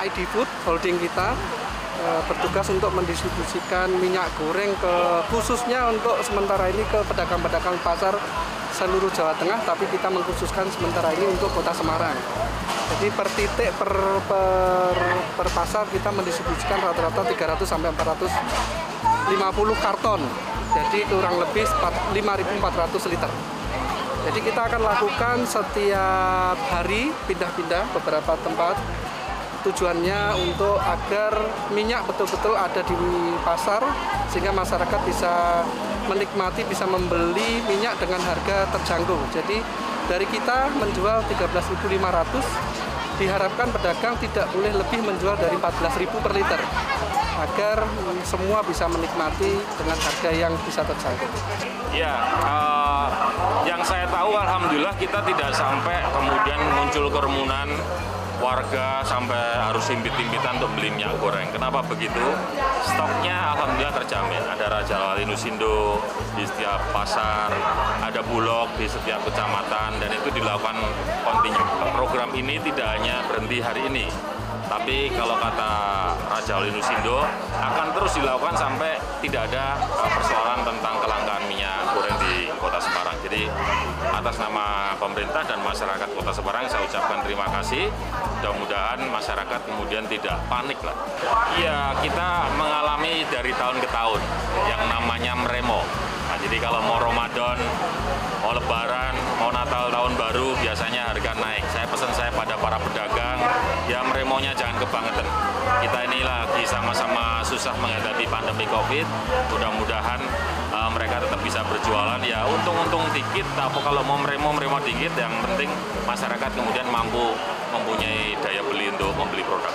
Edi Food holding kita eh, bertugas untuk mendistribusikan minyak goreng ke khususnya untuk sementara ini ke pedagang-pedagang pasar seluruh Jawa Tengah, tapi kita mengkhususkan sementara ini untuk Kota Semarang. Jadi per titik per, per, per pasar kita mendistribusikan rata-rata 300 sampai 450 karton. Jadi kurang lebih 5.400 liter. Jadi kita akan lakukan setiap hari pindah-pindah beberapa tempat tujuannya untuk agar minyak betul-betul ada di pasar sehingga masyarakat bisa menikmati bisa membeli minyak dengan harga terjangkau. Jadi dari kita menjual 13.500 diharapkan pedagang tidak boleh lebih menjual dari 14.000 per liter agar semua bisa menikmati dengan harga yang bisa terjangkau. Ya, uh, yang saya tahu alhamdulillah kita tidak sampai kemudian muncul kerumunan warga sampai harus impit-impitan untuk beli minyak goreng. Kenapa begitu? Stoknya alhamdulillah terjamin. Ada Raja Wali Nusindo di setiap pasar, ada Bulog di setiap kecamatan, dan itu dilakukan kontinu. Program ini tidak hanya berhenti hari ini, tapi kalau kata Raja Wali Nusindo akan terus dilakukan sampai tidak ada eh, persoalan tentang pemerintah dan masyarakat Kota Semarang saya ucapkan terima kasih. Mudah-mudahan masyarakat kemudian tidak panik lah. Iya, kita mengalami dari tahun ke tahun yang namanya meremo. Nah, jadi kalau mau Ramadan, mau Lebaran, mau Natal tahun baru biasanya harga naik. Saya pesan saya pada para pedagang, ya meremonya jangan kebangetan. Kita ini lagi sama-sama susah menghadapi pandemi COVID. Mudah-mudahan mereka tetap bisa berjualan. Ya untung-untung dikit, tapi kalau mau meremo meremo dikit. Yang penting masyarakat kemudian mampu mempunyai daya beli untuk membeli produk.